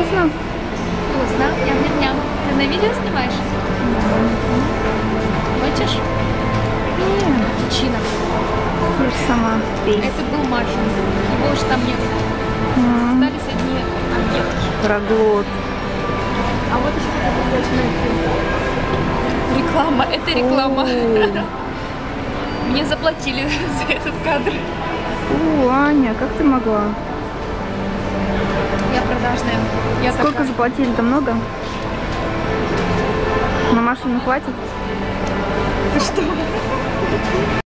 Вкусно? Вкусно. Ням-ням-ням. Ты на видео снимаешь? Хочешь? Нет. Причина. Ты сама. Это был маршрут. Его уж там нет. Mm. Остались одни объекты. Проглот. А вот еще какая-то Реклама. Это реклама. Oh. Мне заплатили за этот кадр. О, Аня, как ты могла? Продажная. Я Сколько такая. заплатили-то много? На машину хватит? Ты что?